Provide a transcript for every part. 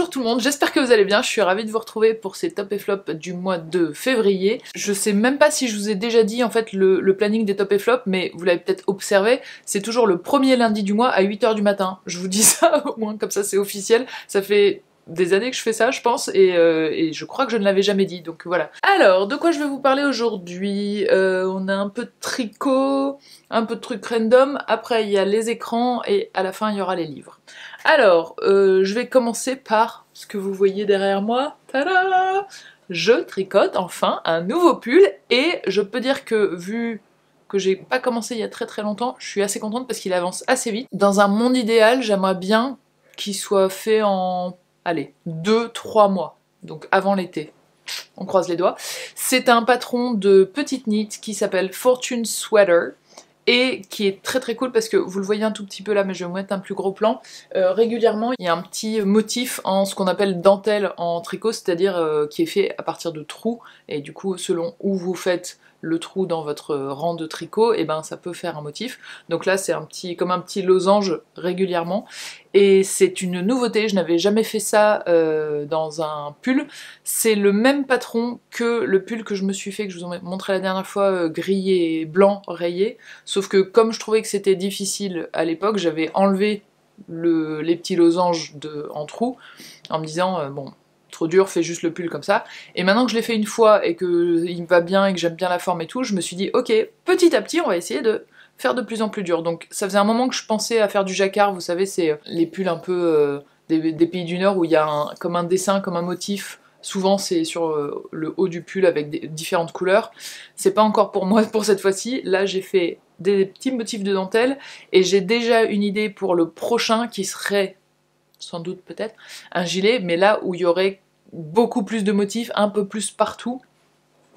Bonjour tout le monde, j'espère que vous allez bien, je suis ravie de vous retrouver pour ces top et flop du mois de février. Je sais même pas si je vous ai déjà dit en fait le, planning des top et flop, mais vous l'avez peut-être observé, c'est toujours le premier lundi du mois à 8h du matin. Je vous dis ça au moins comme ça c'est officiel, ça fait des années que je fais ça, je pense, euh, et, je crois que je ne l'avais jamais dit, donc voilà. Alors, de quoi je vais vous parler aujourd'hui? Euh, On a un peu de tricot, un peu de trucs random, après il y a les écrans, et à la fin il y aura les livres. Alors, euh, je vais commencer par ce que vous voyez derrière moi. Tada Je tricote enfin un nouveau pull, et je peux dire que vu que j'ai pas commencé il y a très très longtemps, je suis assez contente parce qu'il avance assez vite. Dans un monde idéal, j'aimerais bien qu'il soit fait en allez, 2-3 mois, donc avant l'été. On croise les doigts. C'est un patron de petite knit qui s'appelle Fortune Sweater et qui est très très cool parce que vous le voyez un tout petit peu là mais je vais vous mettre un plus gros plan. Euh, régulièrement il y a un petit motif en ce qu'on appelle dentelle en tricot c'est-à-dire euh, qui est fait à partir de trous. Et du coup selon où vous faites le trou dans votre rang de tricot, et eh ben ça peut faire un motif. Donc là c'est un petit comme un petit losange régulièrement. Et c'est une nouveauté, je n'avais jamais fait ça euh, dans un pull. C'est le même patron que le pull que je me suis fait, que je vous ai montré la dernière fois, euh, gris et blanc rayé. Sauf que comme je trouvais que c'était difficile à l'époque, j'avais enlevé les petits losanges en trou en me disant, euh, bon, trop dur, fais juste le pull comme ça. Et maintenant que je l'ai fait une fois et que il me va bien et que j'aime bien la forme et tout, je me suis dit ok, petit à petit on va essayer de faire de plus en plus dur. Donc ça faisait un moment que je pensais à faire du jacquard, vous savez c'est les pulls un peu euh, des, pays du Nord où il y a comme un dessin, comme un motif Souvent c'est sur euh, le haut du pull avec des, différentes couleurs. C'est pas encore pour moi pour cette fois-ci. Là j'ai fait des petits motifs de dentelle et j'ai déjà une idée pour le prochain qui serait sans doute peut-être un gilet, mais là où il y aurait beaucoup plus de motifs, un peu plus partout,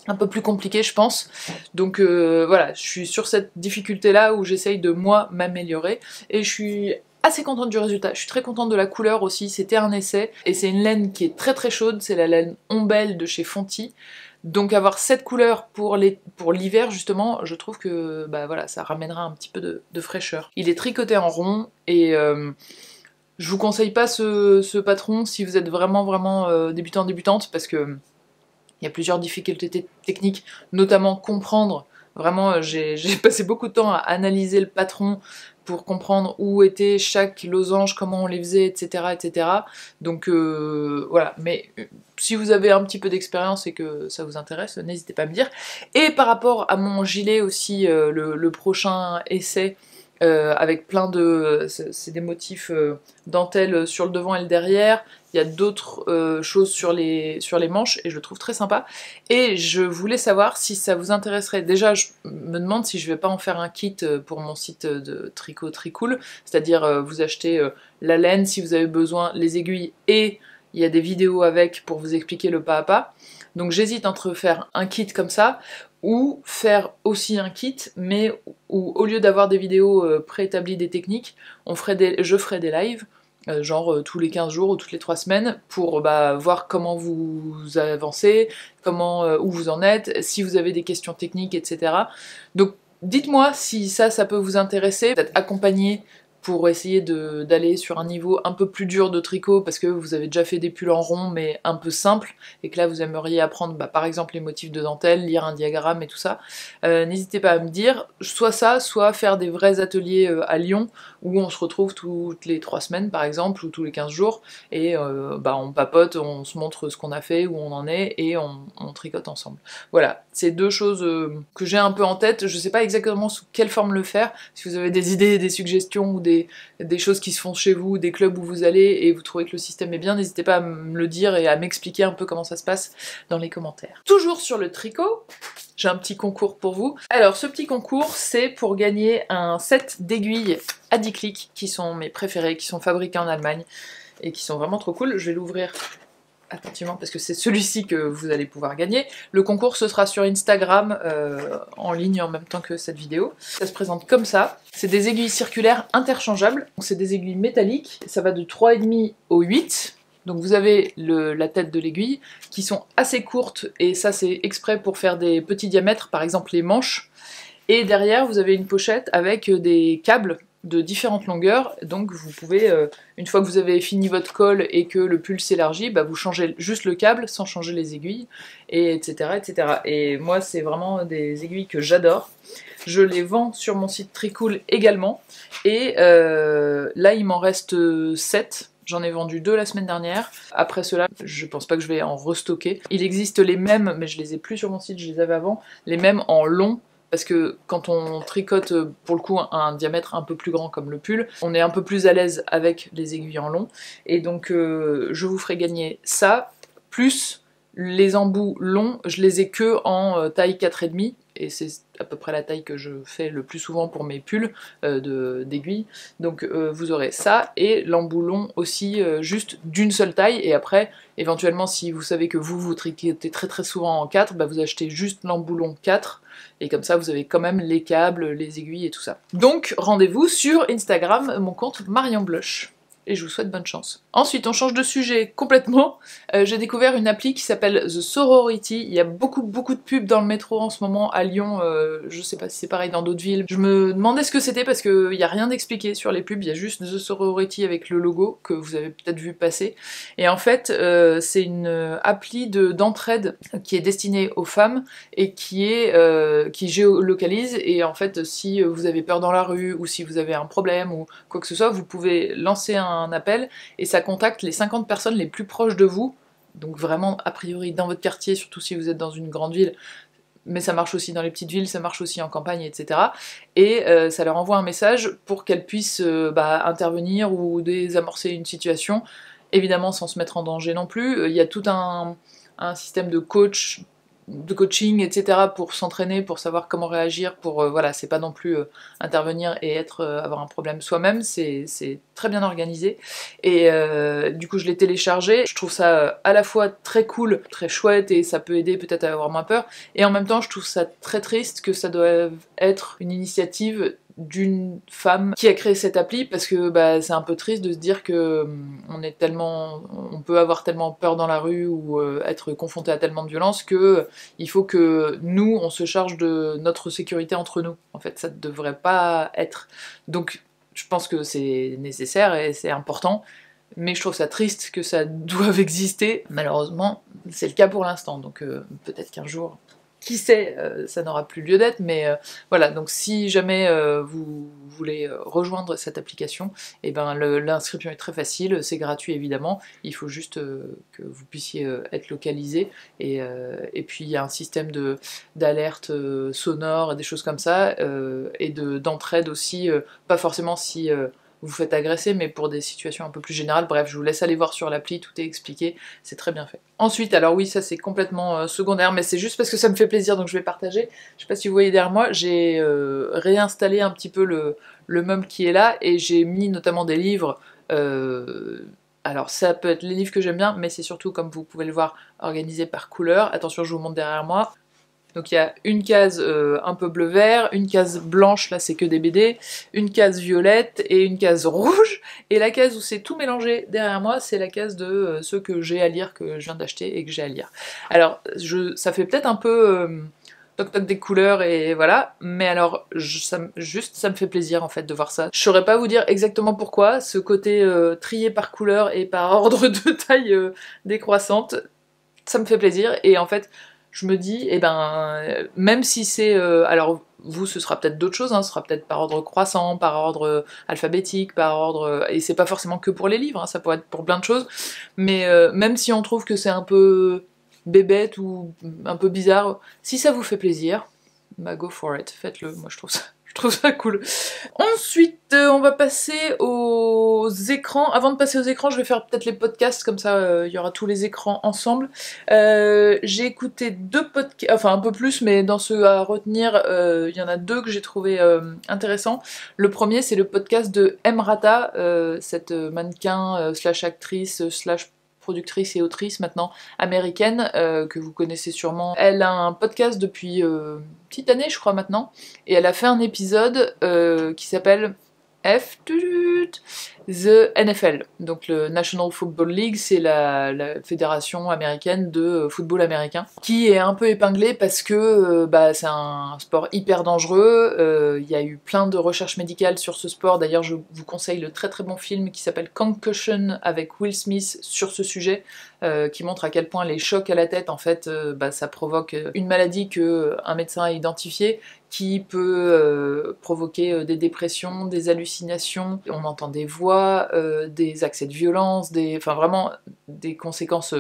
un peu plus compliqué je pense. Donc euh, voilà, je suis sur cette difficulté là où j'essaye de moi m'améliorer et je suis assez contente du résultat. Je suis très contente de la couleur aussi, c'était un essai et c'est une laine qui est très très chaude, c'est la laine Ombelle de chez Fonty. Donc avoir cette couleur pour l'hiver justement, je trouve que bah voilà, ça ramènera un petit peu de, fraîcheur. Il est tricoté en rond et euh, je vous conseille pas ce, patron si vous êtes vraiment vraiment euh, débutant débutante parce que il y a plusieurs difficultés techniques, notamment comprendre. Vraiment, euh, j'ai passé beaucoup de temps à analyser le patron pour comprendre où était chaque losange, comment on les faisait, etc. etc. Donc euh, voilà, mais si vous avez un petit peu d'expérience et que ça vous intéresse, n'hésitez pas à me dire. Et par rapport à mon gilet aussi, le, prochain essai, euh, avec plein de... c'est des motifs euh, dentelle sur le devant et le derrière, il y a d'autres euh, choses sur les, sur les manches et je le trouve très sympa. Et je voulais savoir si ça vous intéresserait. Déjà, je me demande si je vais pas en faire un kit pour mon site de tricot Tricool, c'est-à-dire vous achetez la laine si vous avez besoin, les aiguilles et il y a des vidéos avec pour vous expliquer le pas à pas. Donc j'hésite entre faire un kit comme ça ou faire aussi un kit, mais où au lieu d'avoir des vidéos euh, préétablies des techniques, on ferait des, je ferais des lives, euh, genre euh, tous les 15 jours ou toutes les 3 semaines, pour bah, voir comment vous avancez, comment, où vous en êtes, si vous avez des questions techniques, etc. Donc dites-moi si ça, ça peut vous intéresser, d'être accompagné pour essayer d'aller sur un niveau un peu plus dur de tricot parce que vous avez déjà fait des pulls en rond mais un peu simple et que là vous aimeriez apprendre bah, par exemple les motifs de dentelle, lire un diagramme et tout ça, euh, n'hésitez pas à me dire soit ça, soit faire des vrais ateliers euh, à Lyon où on se retrouve toutes les 3 semaines par exemple ou tous les 15 jours et euh, bah, on papote, on se montre ce qu'on a fait, où on en est et on, tricote ensemble. Voilà, c'est deux choses que j'ai un peu en tête, je sais pas exactement sous quelle forme le faire, si vous avez des idées, des suggestions ou des des, choses qui se font chez vous, des clubs où vous allez et vous trouvez que le système est bien, n'hésitez pas à me le dire et à m'expliquer un peu comment ça se passe dans les commentaires. Toujours sur le tricot, j'ai un petit concours pour vous. Alors ce petit concours, c'est pour gagner un set d'aiguilles à 10 clics qui sont mes préférés, qui sont fabriqués en Allemagne et qui sont vraiment trop cool. Je vais l'ouvrir attentivement parce que c'est celui-ci que vous allez pouvoir gagner. Le concours ce sera sur Instagram euh, en ligne en même temps que cette vidéo. Ça se présente comme ça. C'est des aiguilles circulaires interchangeables. C'est des aiguilles métalliques. Ça va de 3,5 au 8. Donc vous avez la tête de l'aiguille qui sont assez courtes et ça c'est exprès pour faire des petits diamètres, par exemple les manches. Et derrière vous avez une pochette avec des câbles de différentes longueurs, donc vous pouvez, euh, une fois que vous avez fini votre col et que le pull s'élargit, bah vous changez juste le câble sans changer les aiguilles, et etc. etc. Et moi c'est vraiment des aiguilles que j'adore. Je les vends sur mon site Tricool également, et euh, là il m'en reste 7, J'en ai vendu deux la semaine dernière. Après cela, je pense pas que je vais en restocker. Il existe les mêmes, mais je les ai plus sur mon site, je les avais avant, les mêmes en long parce que quand on tricote euh, pour le coup un diamètre un peu plus grand comme le pull, on est un peu plus à l'aise avec les aiguilles en long. Et donc euh, je vous ferai gagner ça, plus les embouts longs, je les ai que en euh, taille 4,5 et c'est à peu près la taille que je fais le plus souvent pour mes pulls euh, d'aiguilles. Donc euh, vous aurez ça et l'emboulon aussi euh, juste d'une seule taille et après éventuellement si vous savez que vous vous tricotez très très souvent en 4, bah, vous achetez juste l'emboulon 4 et comme ça vous avez quand même les câbles, les aiguilles et tout ça. Donc rendez-vous sur Instagram, mon compte Marion Blush et je vous souhaite bonne chance. Ensuite, on change de sujet complètement. Euh, j'ai découvert une appli qui s'appelle The Sorority. Il y a beaucoup beaucoup de pubs dans le métro en ce moment à Lyon. Euh, je sais pas si c'est pareil dans d'autres villes. Je me demandais ce que c'était parce qu'il n'y a rien d'expliqué sur les pubs. Il y a juste The Sorority avec le logo que vous avez peut-être vu passer. Et en fait, euh, c'est une appli d'entraide qui est destinée aux femmes et qui est qui géolocalise. Et en fait, si vous avez peur dans la rue ou si vous avez un problème ou quoi que ce soit, vous pouvez lancer un un appel et ça contacte les 50 personnes les plus proches de vous, donc vraiment a priori dans votre quartier, surtout si vous êtes dans une grande ville, mais ça marche aussi dans les petites villes, ça marche aussi en campagne, etc. Et euh, ça leur envoie un message pour qu'elles puissent euh, bah, intervenir ou désamorcer une situation, évidemment sans se mettre en danger non plus. Euh, il y a tout un, un système de coach de coaching, etc. pour s'entraîner, pour savoir comment réagir, pour euh, voilà, c'est pas non plus euh, intervenir et être euh, avoir un problème soi-même, c'est très bien organisé. Et du coup, je l'ai téléchargé. Je trouve ça à la fois très cool, très chouette et ça peut aider peut-être à avoir moins peur. Et en même temps, je trouve ça très triste que ça doive être une initiative d'une femme qui a créé cette appli parce que bah, c'est un peu triste de se dire que hum, on est tellement on peut avoir tellement peur dans la rue ou euh, être confronté à tellement de violence que il faut que nous on se charge de notre sécurité entre nous. En fait ça ne devrait pas être. Donc je pense que c'est nécessaire et c'est important mais je trouve ça triste que ça doive exister. Malheureusement c'est le cas pour l'instant. Donc euh, peut-être qu'un jour qui sait, euh, ça n'aura plus lieu d'être, mais euh, voilà, donc si jamais euh, vous voulez rejoindre cette application, et eh ben l'inscription est très facile, c'est gratuit évidemment, il faut juste que vous puissiez être localisé, et, et, puis il y a un système d'alerte sonore, des choses comme ça, et d'entraide aussi, pas forcément si vous faites agresser, mais pour des situations un peu plus générales. Bref, je vous laisse aller voir sur l'appli, tout est expliqué, c'est très bien fait. Ensuite, alors oui, ça c'est complètement euh, secondaire, mais c'est juste parce que ça me fait plaisir, donc je vais partager. Je sais pas si vous voyez derrière moi, j'ai euh, réinstallé un petit peu le, meuble qui est là, et j'ai mis notamment des livres... Euh, alors ça peut être les livres que j'aime bien, mais c'est surtout, comme vous pouvez le voir, organisé par couleur. Attention, je vous montre derrière moi. Donc il y a une case euh, un peu bleu-vert, une case blanche, là c'est que des BD, une case violette et une case rouge. Et la case où c'est tout mélangé derrière moi, c'est la case de euh, ceux que j'ai à lire, que je viens d'acheter et que j'ai à lire. Alors je, ça fait peut-être un peu euh, toc toc des couleurs et voilà, mais alors juste ça me fait plaisir en fait de voir ça. Je saurais pas vous dire exactement pourquoi, ce côté trié par couleur et par ordre de taille décroissante, ça me fait plaisir et en fait je me dis, eh ben, même si c'est, euh, alors vous, ce sera peut-être d'autres choses, hein, ce sera peut-être par ordre croissant, par ordre euh, alphabétique, par ordre, euh, et c'est pas forcément que pour les livres, hein, ça pourrait être pour plein de choses, mais même si on trouve que c'est un peu bébête ou un peu bizarre, si ça vous fait plaisir, bah go for it, faites-le, moi je trouve ça je trouve ça cool. Ensuite, euh, on va passer aux écrans. Avant de passer aux écrans, je vais faire peut-être les podcasts, comme ça euh, il y aura tous les écrans ensemble. Euh, j'ai écouté deux podcasts, enfin un peu plus, mais dans ceux à retenir, il y en a deux que j'ai trouvé intéressants. Le premier, c'est le podcast de Emrata, cette mannequin slash actrice slash productrice et autrice maintenant américaine euh, que vous connaissez sûrement. Elle a un podcast depuis euh, une petite année je crois maintenant et elle a fait un épisode euh, qui s'appelle F, The NFL, donc le National Football League, c'est la, fédération américaine de football américain, qui est un peu épinglée parce que euh, bah, c'est un sport hyper dangereux. Euh, il y a eu plein de recherches médicales sur ce sport. D'ailleurs, je vous conseille le très très bon film qui s'appelle Concussion avec Will Smith sur ce sujet, euh, qui montre à quel point les chocs à la tête, en fait, bah, ça provoque une maladie que un médecin a identifiée qui peut euh, provoquer euh, des dépressions, des hallucinations, on entend des voix, euh, des accès de violence, des, enfin vraiment des conséquences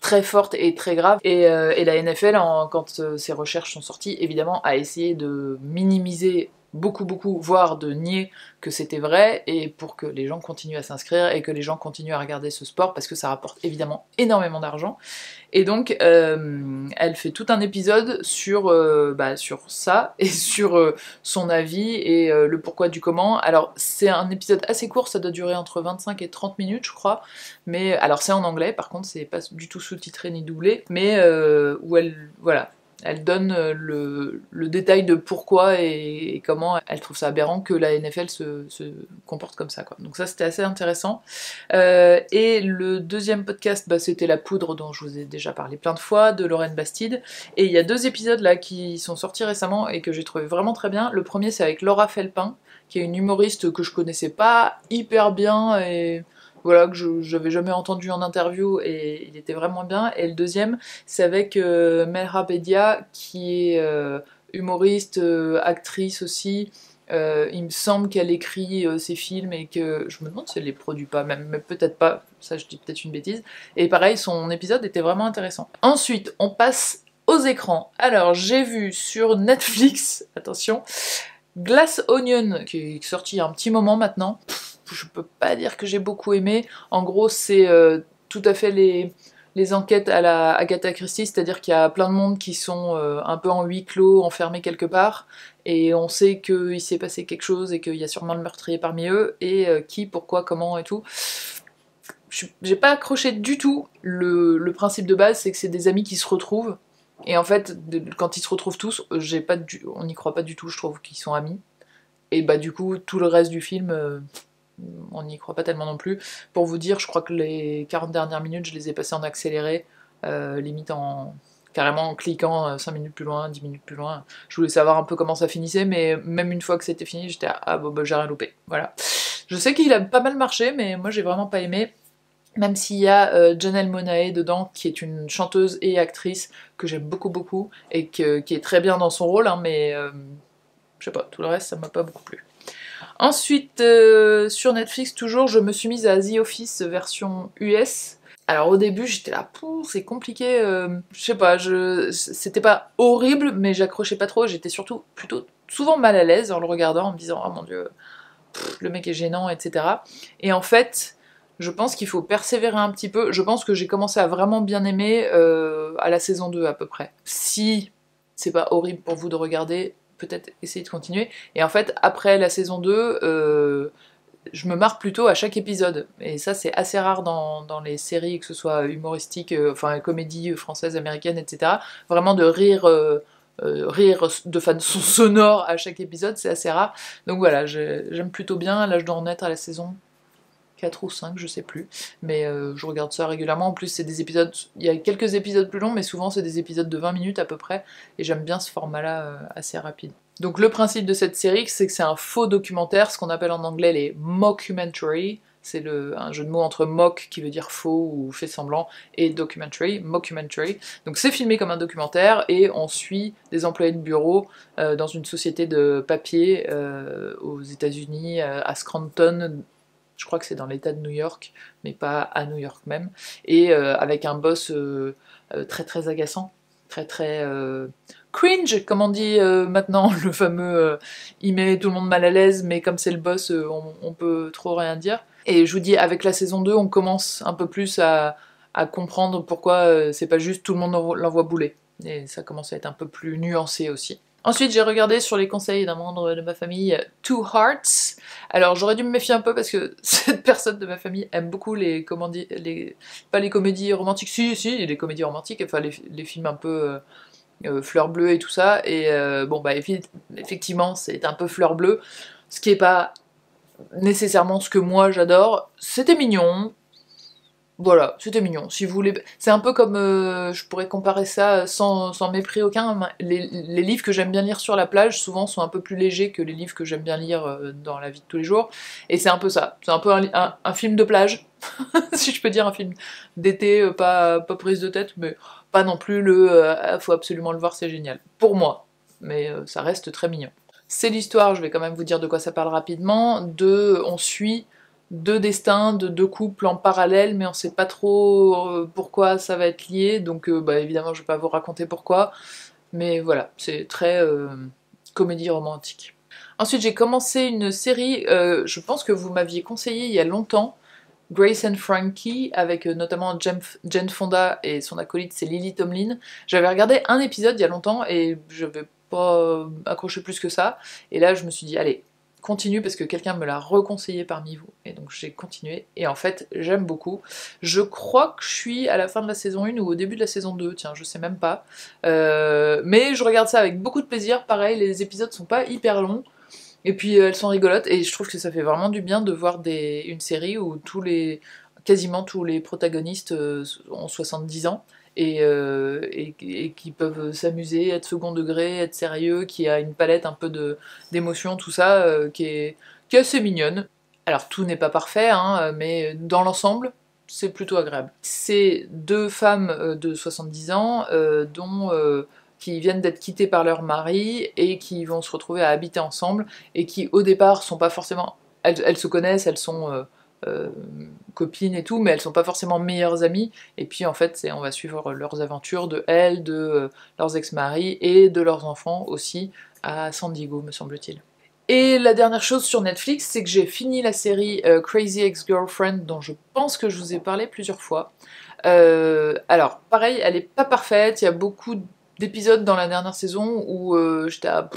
très fortes et très graves. Et, la NFL, quand ces recherches sont sorties, évidemment, a essayé de minimiser beaucoup, beaucoup, voire de nier que c'était vrai, et pour que les gens continuent à s'inscrire et que les gens continuent à regarder ce sport, parce que ça rapporte évidemment énormément d'argent. Et donc, euh, elle fait tout un épisode sur, euh, bah, sur ça, et sur euh, son avis, et le pourquoi du comment. Alors, c'est un épisode assez court, ça doit durer entre 25 et 30 minutes, je crois, mais, alors c'est en anglais, par contre, c'est pas du tout sous-titré ni doublé, mais où elle, voilà, elle donne euh, le, détail de pourquoi et, comment elle trouve ça aberrant que la NFL se, comporte comme ça. Quoi. Donc ça c'était assez intéressant. Euh, et le deuxième podcast, bah, c'était La Poudre dont je vous ai déjà parlé plein de fois, de Lorraine Bastide. Et il y a deux épisodes là qui sont sortis récemment et que j'ai trouvé vraiment très bien. Le premier c'est avec Laura Felpin, qui est une humoriste que je connaissais pas hyper bien et voilà, que je n'avais jamais entendu en interview et il était vraiment bien. Et le deuxième, c'est avec euh, Melra Bedia, qui est euh, humoriste, euh, actrice aussi. il me semble qu'elle écrit ses films et que je me demande si elle les produit pas, même, peut-être pas, ça je dis peut-être une bêtise. Et pareil, son épisode était vraiment intéressant. Ensuite, on passe aux écrans. Alors, j'ai vu sur Netflix, attention, Glass Onion, qui est sorti il y a un petit moment maintenant je peux pas dire que j'ai beaucoup aimé. En gros, c'est euh, tout à fait les, enquêtes à la Agatha Christie, c'est-à-dire qu'il y a plein de monde qui sont euh, un peu en huis clos, enfermés quelque part, et on sait qu'il s'est passé quelque chose et qu'il y a sûrement le meurtrier parmi eux, et euh, qui, pourquoi, comment et tout. J'ai pas accroché du tout. Le, principe de base, c'est que c'est des amis qui se retrouvent, et en fait, quand ils se retrouvent tous, pas on n'y croit pas du tout, je trouve qu'ils sont amis. Et bah du coup, tout le reste du film on n'y croit pas tellement non plus. Pour vous dire, je crois que les 40 dernières minutes, je les ai passées en accéléré, euh, limite en carrément en cliquant 5 euh, minutes plus loin, 10 minutes plus loin. Je voulais savoir un peu comment ça finissait, mais même une fois que c'était fini, j'étais ah bon bah j'ai rien loupé. Voilà. Je sais qu'il a pas mal marché, mais moi j'ai vraiment pas aimé. Même s'il y a euh, Janelle Monae dedans, qui est une chanteuse et actrice que j'aime beaucoup beaucoup, et qui est très bien dans son rôle, hein, mais je sais pas, tout le reste ça m'a pas beaucoup plu. Ensuite, euh, sur Netflix, toujours, je me suis mise à The Office version US. Alors au début, j'étais là, c'est compliqué, euh, je sais pas, c'était pas horrible, mais j'accrochais pas trop, j'étais surtout plutôt souvent mal à l'aise en le regardant, en me disant, oh mon dieu, le mec est gênant, etc. Et en fait, je pense qu'il faut persévérer un petit peu. Je pense que j'ai commencé à vraiment bien aimer euh, à la saison 2 à peu près. Si c'est pas horrible pour vous de regarder, peut-être essayer de continuer. Et en fait, après la saison 2, euh, je me marre plutôt à chaque épisode. Et ça, c'est assez rare dans, les séries, que ce soit humoristique, euh, enfin comédie française, américaine, etc. Vraiment de rire. Euh, de façon sonore à chaque épisode, c'est assez rare. Donc voilà, j'aime plutôt bien. Là, je dois être à la saison 4 ou 5, je sais plus. Mais euh, je regarde ça régulièrement. En plus, c'est des épisodes. Il y a quelques épisodes plus longs, mais souvent c'est des épisodes de 20 minutes à peu près. Et j'aime bien ce format-là euh, assez rapide. Donc le principe de cette série, c'est que c'est un faux documentaire, ce qu'on appelle en anglais les mockumentary. C'est un jeu de mots entre mock qui veut dire faux ou fait semblant et documentary, mockumentary. Donc c'est filmé comme un documentaire et on suit des employés de bureau euh, dans une société de papier aux États-Unis, à Scranton, je crois que c'est dans l'état de New York, mais pas à New York même, et euh, avec un boss euh, euh, très très agaçant, très très cringe, comme on dit maintenant, le fameux il met tout le monde mal à l'aise, mais comme c'est le boss, on, peut trop rien dire. Et je vous dis, avec la saison 2, on commence un peu plus à, à comprendre pourquoi c'est pas juste tout le monde l'envoie bouler. Et ça commence à être un peu plus nuancé aussi. Ensuite, j'ai regardé sur les conseils d'un membre de ma famille Two Hearts. Alors, j'aurais dû me méfier un peu parce que cette personne de ma famille aime beaucoup les comédies, les, pas les comédies romantiques, si, si, les comédies romantiques, enfin les, films un peu euh, euh, fleur bleue et tout ça. Et euh, bon, bah effectivement, c'est un peu fleur bleue, ce qui est pas nécessairement ce que moi j'adore. C'était mignon, voilà, c'était mignon. Si vous voulez, c'est un peu comme, euh, je pourrais comparer ça sans, mépris aucun. Les, livres que j'aime bien lire sur la plage, souvent, sont un peu plus légers que les livres que j'aime bien lire euh, dans la vie de tous les jours. Et c'est un peu ça. C'est un peu un, film de plage, si je peux dire, un film d'été, euh, pas, pas prise de tête, mais pas non plus le, faut absolument le voir, c'est génial. Pour moi, mais ça reste très mignon. C'est l'histoire, je vais quand même vous dire de quoi ça parle rapidement. De, on suit deux destins de deux couples en parallèle, mais on sait pas trop euh, pourquoi ça va être lié, donc euh, bah, évidemment je vais pas vous raconter pourquoi, mais voilà, c'est très euh, comédie romantique. Ensuite j'ai commencé une série, je pense que vous m'aviez conseillé il y a longtemps, Grace and Frankie, avec notamment Jen Fonda et son acolyte c'est Lily Tomlin. J'avais regardé un épisode il y a longtemps et je vais pas accroché plus que ça, et là je me suis dit allez, continue parce que quelqu'un me l'a reconseillé parmi vous. Et donc j'ai continué. Et en fait, j'aime beaucoup. Je crois que je suis à la fin de la saison 1 ou au début de la saison 2, tiens, je sais même pas. Euh, mais je regarde ça avec beaucoup de plaisir. Pareil, les épisodes sont pas hyper longs. Et puis euh, elles sont rigolotes. Et je trouve que ça fait vraiment du bien de voir une série où tous les, quasiment tous les protagonistes euh, ont 70 ans. Euh, et, qui peuvent s'amuser, être second degré, être sérieux, qui a une palette un peu d'émotions, tout ça, euh, qui, est, assez mignonne. Alors tout n'est pas parfait, hein, mais dans l'ensemble, c'est plutôt agréable. C'est deux femmes euh, de 70 ans dont qui viennent d'être quittées par leur mari et qui vont se retrouver à habiter ensemble et qui au départ sont pas forcément elles se connaissent, elles sont copines et tout, mais elles sont pas forcément meilleures amies. Et puis en fait, on va suivre leurs aventures de elles, de euh, leurs ex-maris et de leurs enfants aussi à San Diego, me semble-t-il. Et la dernière chose sur Netflix, c'est que j'ai fini la série euh, Crazy Ex-Girlfriend, dont je pense que je vous ai parlé plusieurs fois. alors, pareil, elle est pas parfaite, il y a beaucoup d'épisodes dans la dernière saison où j'étais à...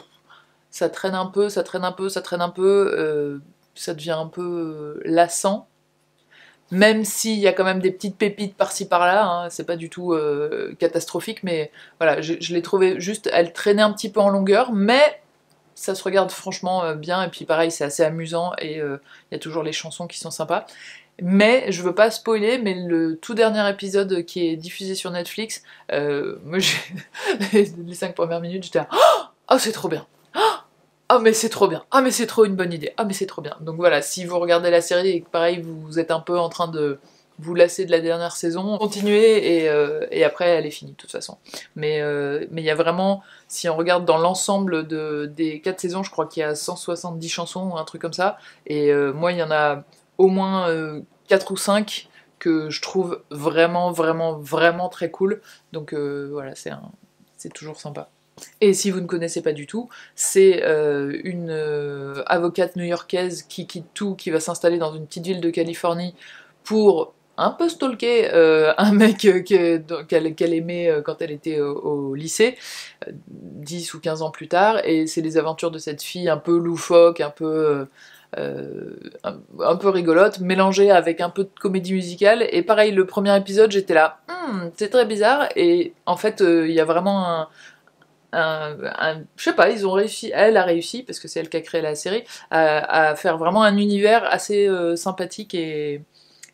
ça traîne un peu, ça traîne un peu, ça traîne un peu ça devient un peu euh, lassant. Même s'il y a quand même des petites pépites par-ci par-là, hein, c'est pas du tout euh, catastrophique, mais voilà, je, l'ai trouvé juste, elle traînait un petit peu en longueur, mais ça se regarde franchement euh, bien, et puis pareil, c'est assez amusant, et il y a toujours les chansons qui sont sympas. Mais je veux pas spoiler, mais le tout dernier épisode qui est diffusé sur Netflix, les, les cinq premières minutes, j'étais oh c'est trop bien ah mais c'est trop bien, ah mais c'est trop une bonne idée, ah mais c'est trop bien. Donc voilà, si vous regardez la série et que pareil vous êtes un peu en train de vous lasser de la dernière saison, continuez et, euh, après elle est finie de toute façon. Mais euh, mais il y a vraiment, si on regarde dans l'ensemble de, des 4 saisons, je crois qu'il y a 170 chansons ou un truc comme ça, et euh, moi il y en a au moins 4 ou 5 que je trouve vraiment vraiment vraiment très cool. Donc voilà, c'est toujours sympa. Et si vous ne connaissez pas du tout, c'est euh, une euh, avocate new-yorkaise qui quitte tout, qui va s'installer dans une petite ville de Californie pour un peu stalker euh, un mec qu'elle aimait quand elle était au, lycée, 10 ou 15 ans plus tard, et c'est les aventures de cette fille un peu loufoque, un peu... un, peu rigolote, mélangée avec un peu de comédie musicale. Et pareil, le premier épisode, j'étais là, hmm, c'est très bizarre. Et en fait, il y a vraiment un, je sais pas, ils ont réussi, elle a réussi, parce que c'est elle qui a créé la série, à, faire vraiment un univers assez euh, sympathique et,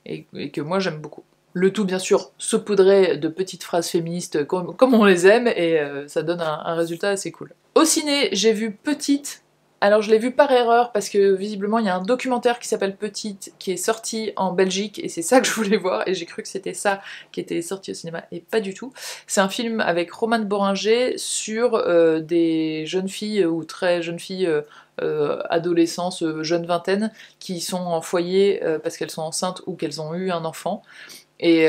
que moi j'aime beaucoup. Le tout, bien sûr, saupoudré de petites phrases féministes comme, on les aime, et euh, ça donne un résultat assez cool. Au ciné, j'ai vu Petite, alors je l'ai vu par erreur parce que visiblement il y a un documentaire qui s'appelle Petite qui est sorti en Belgique et c'est ça que je voulais voir et j'ai cru que c'était ça qui était sorti au cinéma et pas du tout. C'est un film avec Romane Boringer sur euh, des jeunes filles ou très jeunes filles euh, euh, adolescence, jeunes vingtaines qui sont en foyer parce qu'elles sont enceintes ou qu'elles ont eu un enfant. Et,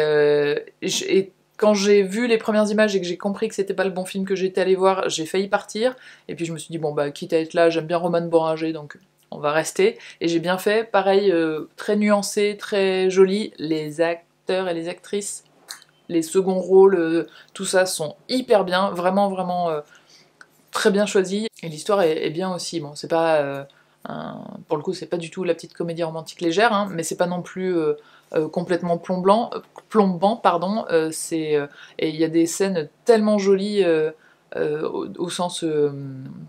et quand j'ai vu les premières images et que j'ai compris que c'était pas le bon film que j'étais allé voir, j'ai failli partir. Et puis je me suis dit, bon bah quitte à être là, j'aime bien Roman Boringer, donc on va rester. Et j'ai bien fait, pareil, euh, très nuancé, très joli. Les acteurs et les actrices, les seconds rôles, euh, tout ça sont hyper bien, vraiment vraiment euh, très bien choisi. Et l'histoire est, bien aussi. Bon, c'est pas pour le coup, c'est pas du tout la petite comédie romantique légère, hein, mais c'est pas non plus euh, complètement plombant, plombant pardon, euh, euh, et il y a des scènes tellement jolies euh, au, sens euh,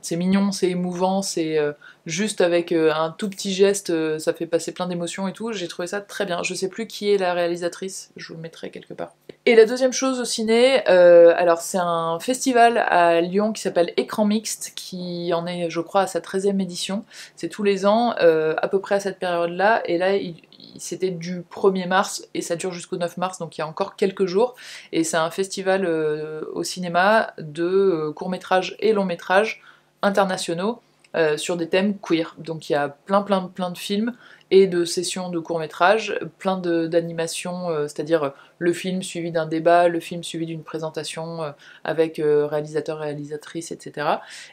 c'est mignon, c'est émouvant, c'est euh, juste avec un tout petit geste, ça fait passer plein d'émotions et tout. J'ai trouvé ça très bien. Je sais plus qui est la réalisatrice, je vous le mettrai quelque part. Et la deuxième chose au ciné, alors c'est un festival à Lyon qui s'appelle Écran Mixte, qui en est, je crois, à sa 13e édition. C'est tous les ans, à peu près à cette période-là, et là, il, c'était du 1er mars et ça dure jusqu'au 9 mars, donc il y a encore quelques jours. Et c'est un festival euh, au cinéma de euh, courts-métrages et longs-métrages internationaux euh, sur des thèmes queer. Donc il y a plein plein plein de films et de sessions de courts-métrages, plein d'animations, c'est-à-dire le film suivi d'un débat, le film suivi d'une présentation avec réalisateur, réalisatrice, etc.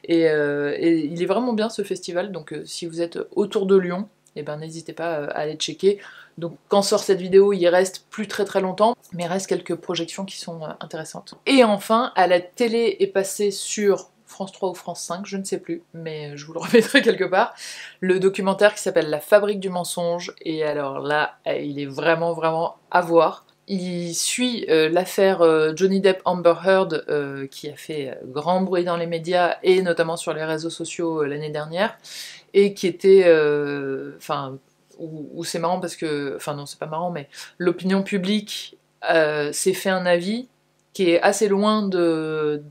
Et, et, il est vraiment bien ce festival, donc si vous êtes autour de Lyon, et eh ben n'hésitez pas euh, à aller checker. Donc quand sort cette vidéo, il reste plus très très longtemps, mais il reste quelques projections qui sont euh, intéressantes. Et enfin, à la télé est passé sur France 3 ou France 5, je ne sais plus, mais je vous le remettrai quelque part, le documentaire qui s'appelle La fabrique du mensonge, et alors là, eh, il est vraiment vraiment à voir. Il suit euh, l'affaire Johnny Depp Amber Heard qui a fait grand bruit dans les médias et notamment sur les réseaux sociaux l'année dernière et qui était, euh, enfin, où, c'est marrant parce que, enfin non, c'est pas marrant, mais l'opinion publique euh, s'est fait un avis qui est assez loin de,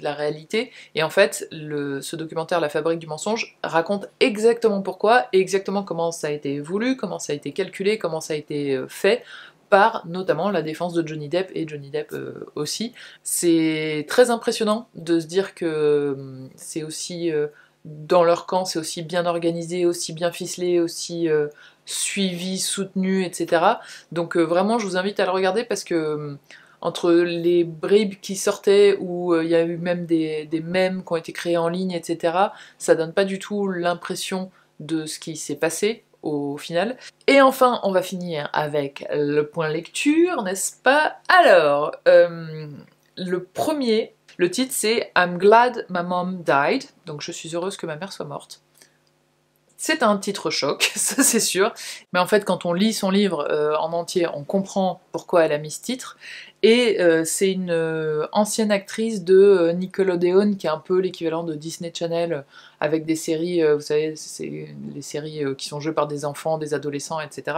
la réalité. Et en fait, le, ce documentaire, La fabrique du mensonge, raconte exactement pourquoi et exactement comment ça a été voulu, comment ça a été calculé, comment ça a été euh, fait par notamment la défense de Johnny Depp et Johnny Depp aussi. C'est très impressionnant de se dire que hum, c'est aussi dans leur camp, c'est aussi bien organisé, aussi bien ficelé, aussi euh, suivi, soutenu, etc. Donc euh, vraiment, je vous invite à le regarder parce que euh, entre les bribes qui sortaient, où il y a eu même des, des mèmes qui ont été créés en ligne, etc., ça donne pas du tout l'impression de ce qui s'est passé au final. Et enfin, on va finir avec le point lecture, n'est-ce pas? Alors, le premier, le titre c'est I'm glad my mom died, donc je suis heureuse que ma mère soit morte. C'est un titre choc, ça c'est sûr, mais en fait quand on lit son livre euh, en entier, on comprend pourquoi elle a mis ce titre, et euh, c'est une euh, ancienne actrice de Nickelodeon qui est un peu l'équivalent de Disney Channel avec des séries, vous savez, c'est les séries qui sont jouées par des enfants, des adolescents, etc.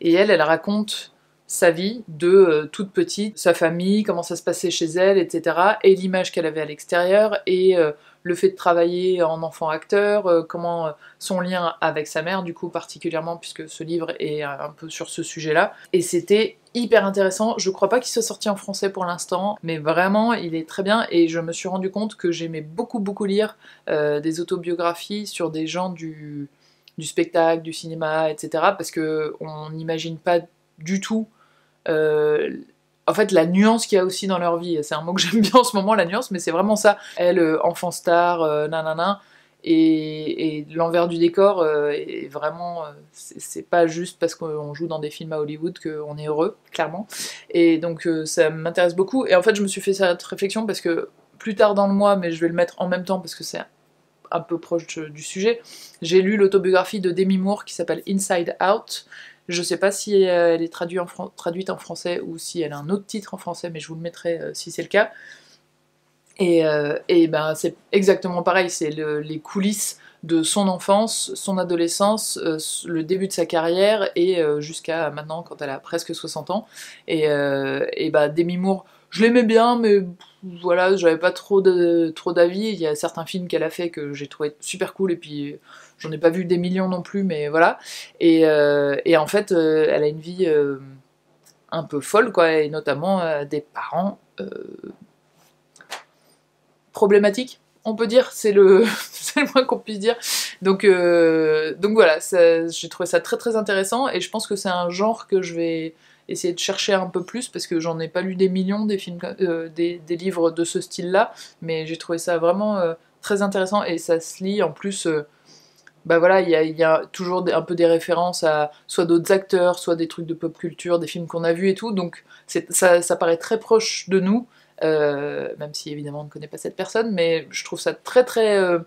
Et elle, elle raconte sa vie de euh, toute petite, sa famille, comment ça se passait chez elle, etc. Et l'image qu'elle avait à l'extérieur, et euh, le fait de travailler en enfant acteur, euh, comment son lien avec sa mère, du coup particulièrement, puisque ce livre est un peu sur ce sujet-là. Et c'était hyper intéressant. Je crois pas qu'il soit sorti en français pour l'instant, mais vraiment, il est très bien. Et je me suis rendu compte que j'aimais beaucoup, beaucoup lire des autobiographies sur des gens du, du spectacle, du cinéma, etc. Parce que on n'imagine pas du tout en fait la nuance qu'il y a aussi dans leur vie. C'est un mot que j'aime bien en ce moment, la nuance, mais c'est vraiment ça. Elle, euh, enfant star, euh, nanana, et, et l'envers du décor est vraiment. c'est pas juste parce qu'on joue dans des films à Hollywood qu'on est heureux, clairement. Et donc ça m'intéresse beaucoup. Et en fait, je me suis fait cette réflexion parce que plus tard dans le mois, mais je vais le mettre en même temps parce que c'est un peu proche du sujet, j'ai lu l'autobiographie de Demi Moore qui s'appelle Inside Out, je sais pas si elle est traduite en, français ou si elle a un autre titre en français, mais je vous le mettrai euh, si c'est le cas. Et, euh, ben c'est exactement pareil, c'est les coulisses de son enfance, son adolescence, euh, le début de sa carrière et jusqu'à maintenant quand elle a presque 60 ans. Et, et bah Demi Moore, je l'aimais bien, mais voilà, j'avais pas trop d'avis. Trop Il y a certains films qu'elle a fait que j'ai trouvé super cool et puis J'en ai pas vu des millions non plus, mais voilà. Et, euh, en fait, euh, elle a une vie euh, un peu folle, quoi, et notamment des parents problématiques on peut dire, c'est le, le moins qu'on puisse dire. Donc, donc voilà, j'ai trouvé ça très très intéressant et je pense que c'est un genre que je vais essayer de chercher un peu plus parce que j'en ai pas lu des millions des films, des, des, livres de ce style-là, mais j'ai trouvé ça vraiment très intéressant et ça se lit en plus bah voilà, il y a, toujours un peu des références à soit d'autres acteurs, soit des trucs de pop culture, des films qu'on a vus et tout, donc ça, paraît très proche de nous, euh, même si évidemment on ne connaît pas cette personne, mais je trouve ça très très euh,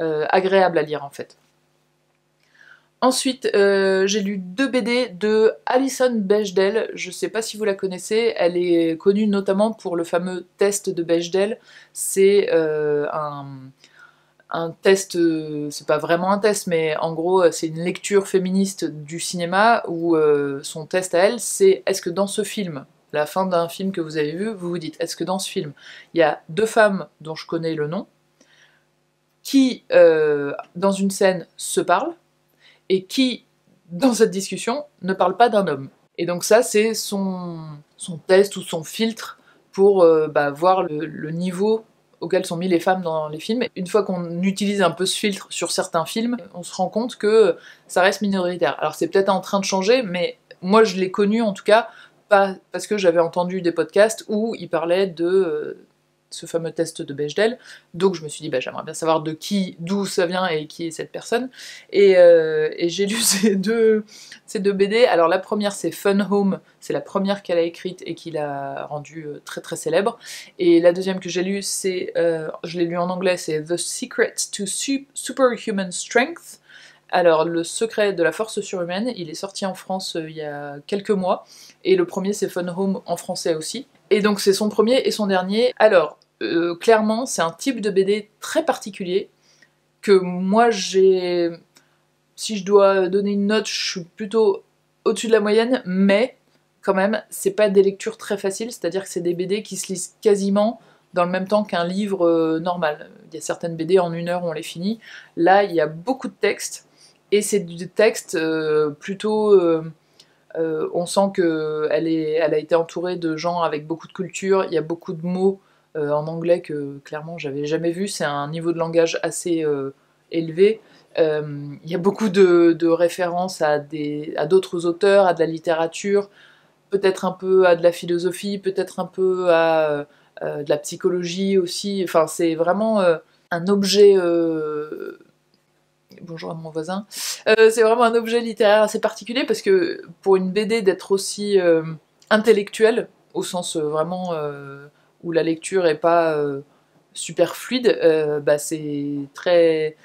euh, agréable à lire en fait. Ensuite, j'ai lu deux BD de Alison Bechdel. Je sais pas si vous la connaissez. Elle est connue notamment pour le fameux test de Bechdel. C'est un, un, test, euh, c'est pas vraiment un test, mais en gros, c'est une lecture féministe du cinéma où son test à elle, c'est est-ce que dans ce film, la fin d'un film que vous avez vu, vous vous dites est-ce que dans ce film, il y a deux femmes dont je connais le nom qui, dans une scène, se parlent et qui, dans cette discussion, ne parle pas d'un homme. Et donc ça, c'est son, test ou son filtre pour euh, bah, voir le, niveau auquel sont mis les femmes dans les films. Une fois qu'on utilise un peu ce filtre sur certains films, on se rend compte que ça reste minoritaire. Alors c'est peut-être en train de changer, mais moi je l'ai connu en tout cas pas parce que j'avais entendu des podcasts où il parlait de euh, ce fameux test de Bechdel. Donc je me suis dit, bah, j'aimerais bien savoir de qui, d'où ça vient et qui est cette personne. Et, euh, j'ai lu ces deux, ces deux BD. Alors la première c'est Fun Home, c'est la première qu'elle a écrite et qui l'a rendue euh, très très célèbre. Et la deuxième que j'ai lue, c'est, euh, je l'ai lu en anglais, c'est The Secret to Superhuman Strength. Alors, le secret de la force surhumaine, il est sorti en France il y a quelques mois, et le premier c'est Fun Home en français aussi. Et donc c'est son premier et son dernier. Alors, euh, clairement, c'est un type de BD très particulier que moi j'ai... Si je dois donner une note, je suis plutôt au-dessus de la moyenne, mais quand même, c'est pas des lectures très faciles, c'est-à-dire que c'est des BD qui se lisent quasiment dans le même temps qu'un livre euh, normal. Il y a certaines BD en une heure on les finit. Là, il y a beaucoup de textes, et c'est du texte euh, plutôt euh, on sent qu'elle elle a été entourée de gens avec beaucoup de culture, il y a beaucoup de mots euh, en anglais que clairement j'avais jamais vu, c'est un niveau de langage assez euh, élevé. Il y a beaucoup de, références à d'autres auteurs, à de la littérature, peut-être un peu à de la philosophie, peut-être un peu à de la psychologie aussi. Enfin, c'est vraiment un objet bonjour à mon voisin. Euh, c'est vraiment un objet littéraire assez particulier parce que pour une BD d'être aussi euh, intellectuelle, au sens euh, vraiment où la lecture est pas super fluide, bah c'est très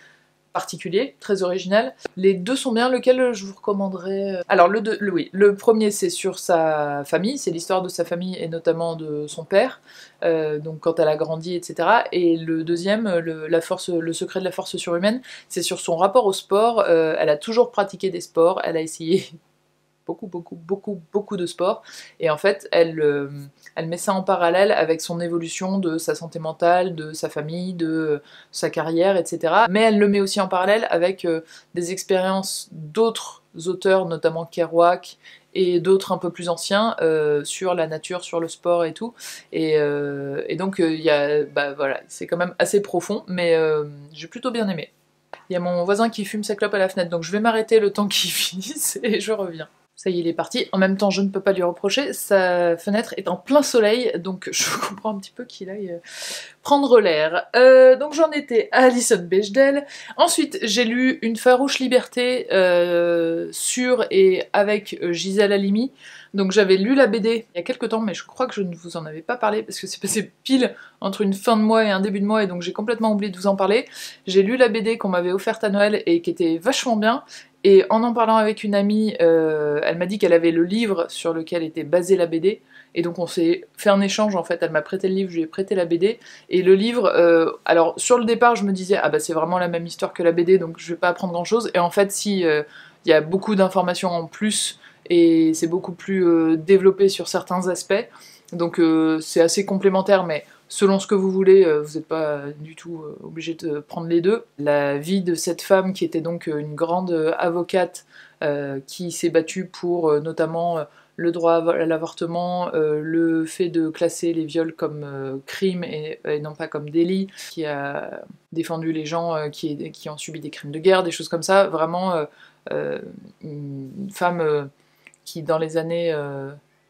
particulier, très original. Les deux sont bien, lequel je vous recommanderais euh, Alors le, oui, le premier c'est sur sa famille, c'est l'histoire de sa famille et notamment de son père, euh, donc quand elle a grandi, etc. Et le deuxième, le, la force, le secret de la force surhumaine, c'est sur son rapport au sport. Euh, elle a toujours pratiqué des sports, elle a essayé beaucoup, beaucoup, beaucoup, beaucoup de sport. Et en fait, elle, euh, elle met ça en parallèle avec son évolution de sa santé mentale, de sa famille, de sa carrière, etc. Mais elle le met aussi en parallèle avec euh, des expériences d'autres auteurs, notamment Kerouac et d'autres un peu plus anciens euh, sur la nature, sur le sport et tout. Et, donc a, bah voilà, c'est quand même assez profond, mais j'ai plutôt bien aimé. Il y a mon voisin qui fume sa clope à la fenêtre, donc je vais m'arrêter le temps qu'il finisse et je reviens. Ça y est, il est parti. En même temps, je ne peux pas lui reprocher. Sa fenêtre est en plein soleil, donc je comprends un petit peu qu'il aille euh, prendre l'air. Euh, donc j'en étais à Alison Bechdel. Ensuite, j'ai lu Une farouche liberté euh, sur et avec Gisèle Halimi. Donc j'avais lu la BD il y a quelques temps, mais je crois que je ne vous en avais pas parlé parce que c'est passé pile entre une fin de mois et un début de mois, et donc j'ai complètement oublié de vous en parler. J'ai lu la BD qu'on m'avait offerte à Noël et qui était vachement bien, et en en parlant avec une amie, euh, elle m'a dit qu'elle avait le livre sur lequel était basée la BD. Et donc on s'est fait un échange en fait, elle m'a prêté le livre, je lui ai prêté la BD. Et le livre, euh, alors sur le départ je me disais, ah bah c'est vraiment la même histoire que la BD, donc je vais pas apprendre grand chose. Et en fait si, euh, il y a beaucoup d'informations en plus, et c'est beaucoup plus développé sur certains aspects. Donc c'est assez complémentaire, mais selon ce que vous voulez, euh, vous n'êtes pas du tout euh, obligé de prendre les deux. La vie de cette femme qui était donc euh, une grande avocate qui s'est battue pour notamment le droit à l'avortement, le fait de classer les viols comme crime et, non pas comme délit, qui a défendu les gens qui, qui, ont subi des crimes de guerre, des choses comme ça. Vraiment une femme qui dans les années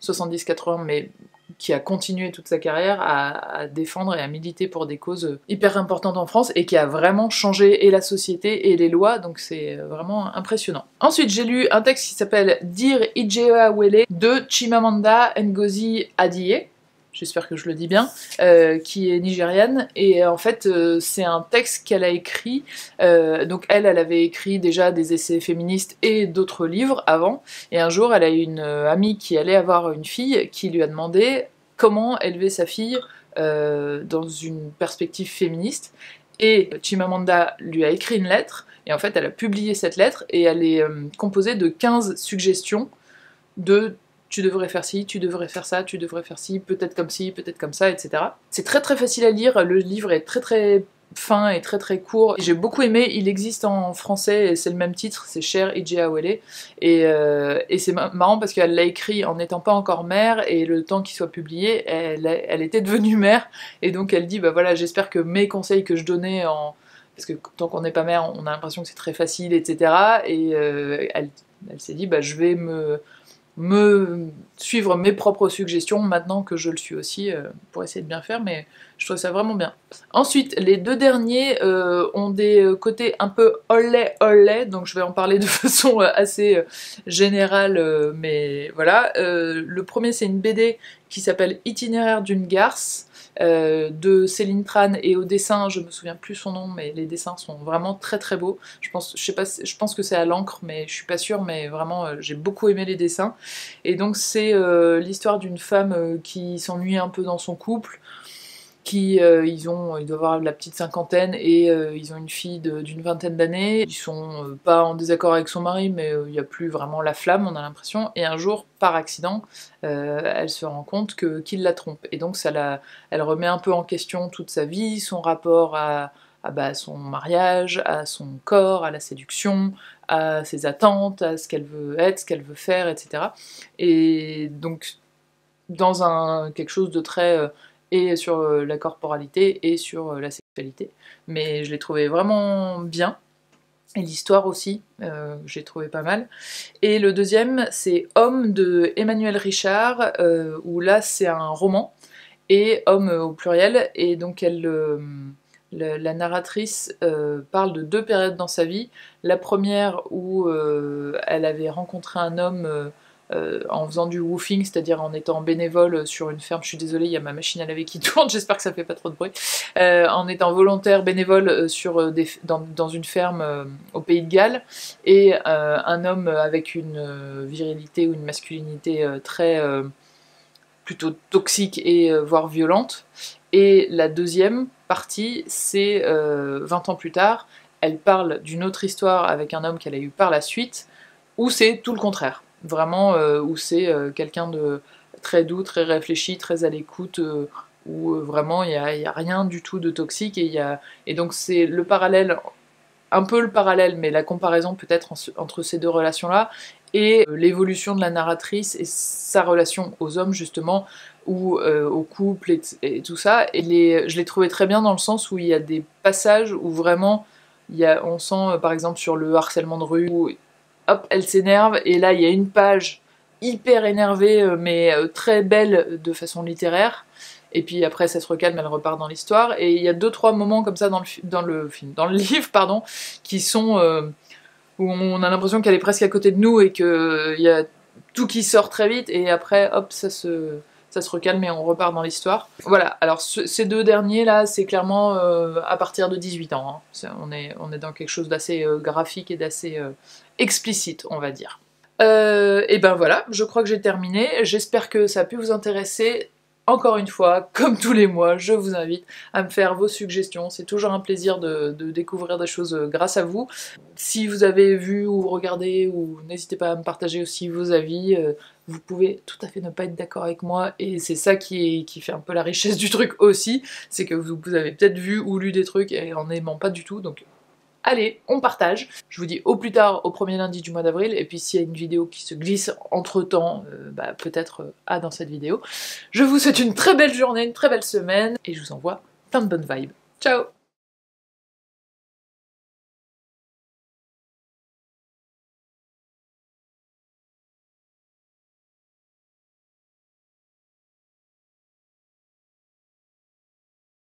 70-80, mais qui a continué toute sa carrière à, défendre et à militer pour des causes hyper importantes en France et qui a vraiment changé et la société et les lois, donc c'est vraiment impressionnant. Ensuite, j'ai lu un texte qui s'appelle Dire Wele de Chimamanda Ngozi Adichie. J'espère que je le dis bien, euh, qui est nigériane. Et en fait, euh, c'est un texte qu'elle a écrit. Euh, donc elle, elle avait écrit déjà des essais féministes et d'autres livres avant. Et un jour, elle a une amie qui allait avoir une fille qui lui a demandé comment élever sa fille dans une perspective féministe. Et Chimamanda lui a écrit une lettre. Et en fait, elle a publié cette lettre et elle est composée de 15 suggestions de tu devrais faire ci, tu devrais faire ça, tu devrais faire ci, peut-être comme ci, peut-être comme ça, etc. C'est très très facile à lire, le livre est très très fin et très très court. J'ai beaucoup aimé, il existe en français et c'est le même titre, c'est Cher Ija Awele. Et, euh, et c'est marrant parce qu'elle l'a écrit en n'étant pas encore mère et le temps qu'il soit publié, elle, elle, était devenue mère. Et donc elle dit, bah voilà, j'espère que mes conseils que je donnais en... Parce que tant qu'on n'est pas mère, on a l'impression que c'est très facile, etc. Et euh, elle, elle s'est dit, bah je vais me me suivre mes propres suggestions maintenant que je le suis aussi euh, pour essayer de bien faire, mais je trouve ça vraiment bien. Ensuite, les deux derniers euh, ont des euh, côtés un peu olé olé, donc je vais en parler de façon assez générale, mais voilà. le premier, c'est une BD qui s'appelle Itinéraire d'une garce. Euh, de Céline Tran et au dessin, je me souviens plus son nom, mais les dessins sont vraiment très très beaux. Je pense, je sais pas, je pense que c'est à l'encre, mais je suis pas sûre, mais vraiment euh, j'ai beaucoup aimé les dessins. Et donc c'est euh, l'histoire d'une femme qui s'ennuie un peu dans son couple, qui euh, ils ont ils doivent avoir la petite cinquantaine et euh, ils ont une fille d'une vingtaine d'années. Ils sont euh, pas en désaccord avec son mari, mais il n'y a plus vraiment la flamme, on a l'impression. Et un jour, par accident, elle se rend compte que qu'il la trompe. Et donc ça la, elle remet un peu en question toute sa vie, son rapport à, bah, son mariage, à son corps, à la séduction, à ses attentes, à ce qu'elle veut être, ce qu'elle veut faire, etc. Et donc dans un quelque chose de très et sur euh, la corporalité et sur euh, la sexualité. Mais je l'ai trouvé vraiment bien. Et l'histoire aussi, euh, j'ai trouvé pas mal. Et le deuxième, c'est Homme de Emmanuel Richard, où là c'est un roman, et Homme au pluriel, et donc elle, la, narratrice parle de deux périodes dans sa vie. La première où elle avait rencontré un homme euh, en faisant du woofing, c'est-à-dire en étant bénévole sur une ferme. Je suis désolée, il y a ma machine à laver qui tourne, j'espère que ça fait pas trop de bruit. Euh, en étant volontaire bénévole euh, dans, une ferme au Pays de Galles, et un homme avec une virilité ou une masculinité très plutôt toxique et voire violente. Et la deuxième partie, c'est 20 ans plus tard, elle parle d'une autre histoire avec un homme qu'elle a eu par la suite, où c'est tout le contraire vraiment euh, où c'est euh, quelqu'un de très doux, très réfléchi, très à l'écoute, euh, où vraiment il n'y a, rien du tout de toxique et, y a, et donc c'est le parallèle, un peu le parallèle, mais la comparaison peut-être entre ces deux relations-là et l'évolution de la narratrice et sa relation aux hommes justement ou au couple et, tout ça. Et les, je l'ai trouvé très bien dans le sens où il y a des passages où vraiment y a, on sent par exemple sur le harcèlement de rue elle s'énerve, et là il y a une page hyper énervée, euh, mais euh, très belle de façon littéraire, et puis après ça se recalme, elle repart dans l'histoire, et il y a deux trois moments comme ça dans le, film, dans le livre, pardon, qui sont... Euh, où on a l'impression qu'elle est presque à côté de nous, et qu'il y a tout qui sort très vite, et après, hop, ça se ça recalme et on repart dans l'histoire. Voilà, alors ces deux derniers là, c'est clairement à partir de 18 ans. Hein. on, est, on est dans quelque chose d'assez graphique et d'assez explicite, on va dire. Euh, et ben voilà, je crois que j'ai terminé. J'espère que ça a pu vous intéresser. Encore une fois, comme tous les mois, je vous invite à me faire vos suggestions. C'est toujours un plaisir de, découvrir des choses grâce à vous. Si vous avez vu ou regardé, ou n'hésitez pas à me partager aussi vos avis. Euh, vous pouvez tout à fait ne pas être d'accord avec moi et c'est ça qui, fait un peu la richesse du truc aussi, c'est que vous, vous avez peut-être vu ou lu des trucs et en aimant pas du tout, donc Allez, on partage. Je vous dis au plus tard, au premier lundi du mois d'avril. Et puis s'il y a une vidéo qui se glisse entre temps, euh, bah, peut-être euh, à dans cette vidéo. Je vous souhaite une très belle journée, une très belle semaine. Et je vous envoie plein de bonnes vibes. Ciao